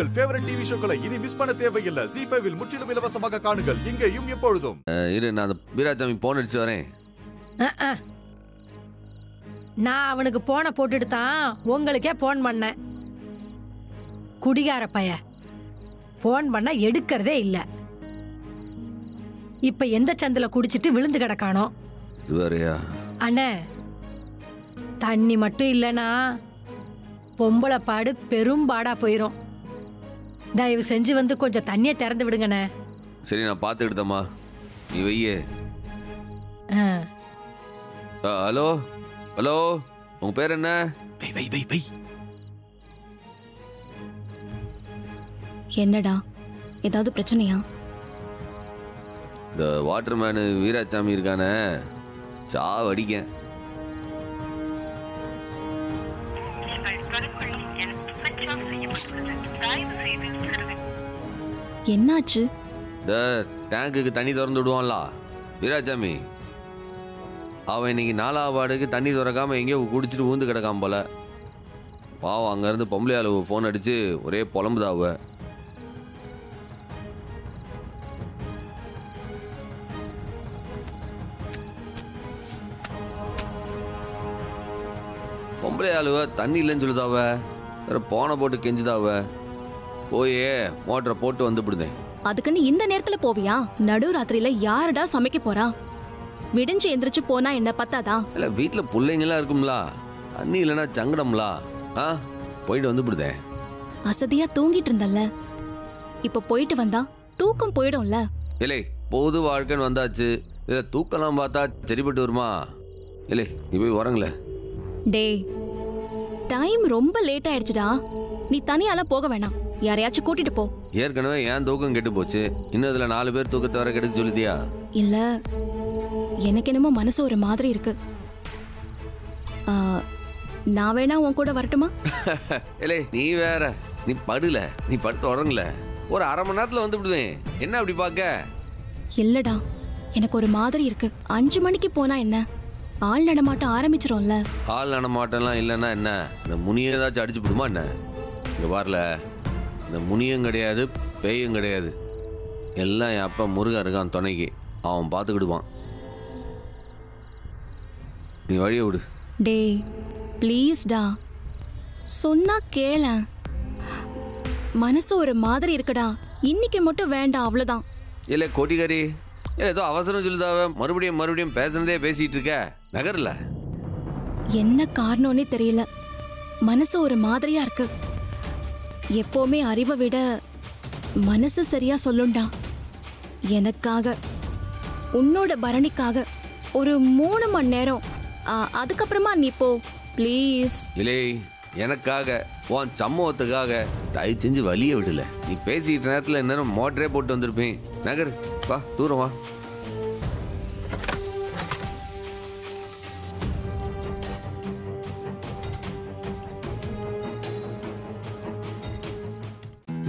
உங்கள் favourite TV ஷோக்களை இனி miss பண்ண தேவையில்லை. ஜி ஃபைவில் முற்றிலும் இலவசமாக காணுங்கள். இங்கேயும் எப்பொழுதும். இரு நான் அந்த வீராசாமி போன் அடிச்சு வரேன். நான் அவனுக்கு போனை போட்டுட்டு தான் உங்களுக்கே போன் பண்ணேன். குடிகார பைய. போன் பண்ண எடுக்கிறதே இல்ல. இப்ப எந்த சந்தில குடிச்சிட்டு விழுந்து கிடக்கானோ? அண்ணே தண்ணி மட்டும் இல்லனா பொம்பளை பாடு பெரும்பாடா போயிரும். தயவு செஞ்சு வந்து கொஞ்சம் தண்ணியை திறந்து விடுங்கண்ணே. சரி நான் பார்த்துக்கிட்டம்மா. நீ வையே ஆ. அஹ், ஹலோ? ஹலோ? உங்க பேர் என்ன? வை வை வை வை என்னடா? ஏதாவது பிரச்சனையா? இந்த வாட்டர்மேனு வீராசாமி இருக்கானே. என்னாச்சு? டேங்குக்கு தண்ணி திறந்து விடுவான்ல வீராசாமி அவன் இன்னைக்கு நாலாவது வார்டுக்கு தண்ணி திறக்காம எங்கேயோ குடிச்சிட்டு ஊந்து கிடக்கான் போல. பாவம் அங்கேருந்து பொம்பளை அளவு ஃபோன் அடிச்சு ஒரே புலம்புதாவை பொம்பளை ஆளுவ தண்ணி இல்லைன்னு சொல்லுதாவ. வேற போனை போட்டு கெஞ்சுதாவ. போயே மோட்டரை போட்டு வந்து விடுதேன் அதுக்குன்னு இந்த நேரத்துல போவியா? நடு ராத்திரியில யாருடா சமைக்க போறா? விடிஞ்சு எந்திரிச்சு போனா என்ன பத்தாதா? இல்ல வீட்ல பிள்ளைங்களாம் இருக்கும்ல. தண்ணி இல்லைன்னா சங்கடம்ல. ஆ போயிட்டு வந்து விடுதேன் அசதியா தூங்கிட்டு இருந்தல்ல. இப்ப போயிட்டு வந்தா தூக்கம் போயிடும்ல. இல்லை பொது வாழ்க்கைன்னு வந்தாச்சு. இதை தூக்கலாம் பார்த்தா சரிப்பட்டு வருமா? இல்லை நீ போய் வரங்களே டேய் டைம் ரொம்ப லேட் ஆயிடுச்சுடா. நீ தனியாலாம் போக வேணாம். யாரையாச்சும் கூட்டிட்டு போ. ஏற்கனவே ஏன் தூக்கம் கெட்டு போச்சு. இன்னும் இதுல நாலு பேர் தூக்கத்தை வர கெடுக்க சொல்லுதியா இல்ல எனக்கு என்னமோ மனசு ஒரு மாதிரி இருக்கு. நான் வேணா உன் கூட வரட்டுமா? இல்லை நீ வேற. நீ படுல. நீ படுத்து உறங்கல. ஒரு அரை மணி நேரத்துல வந்து விடுவேன். என்ன அப்படி பார்க்க? இல்லடா எனக்கு ஒரு மாதிரி இருக்கு. அஞ்சு மணிக்கு போனா என்ன? ஆள் நடமாட்டம் ஆரம்பிச்சிரும்ல. ஆள் நடமாட்டம்லாம் இல்லைன்னா என்ன? இந்த முனியை ஏதாச்சும் அடிச்சு விடுமா என்ன? இங்க வரல இந்த முனியும் கிடையாது பேயும் கிடையாது. எல்லாம் என் அப்பா முருகன் இருக்கான் துணைக்கு. அவன் பார்த்துக்கிடுவான். நீ வழியை விடு. டேய் ப்ளீஸ்டா சொன்னா கேளேன். மனசு ஒரு மாதிரி இருக்குடா. இன்னைக்கு மட்டும் வேண்டாம் அவ்வளவுதான். இல்லை கொடிகரி. இல்லை ஏதோ அவசரம் சொல்லுதாவ. மறுபடியும் மறுபடியும் பேசுனதே பேசிட்டு இருக்க. நகர்ல? என்ன காரணம்னே தெரியல. மனசு ஒரு மாதிரியா இருக்கு. எப்பவுமே அறிவை விட மனசு சரியா சொல்லுண்டா. எனக்காக உன்னோட பரணிக்காக ஒரு மூணு மணி நேரம். அதுக்கப்புறமா நீ போ. ப்ளீஸ் இல்லை எனக்காக உன் சம்பவத்துக்காக தயவு செஞ்சு வழிய விடல. நீ பேசிக்கிட்ட நேரத்தில் நேரம் மோட்டரே போட்டு வந்திருப்பேன். நகர் வா தூரம் வா.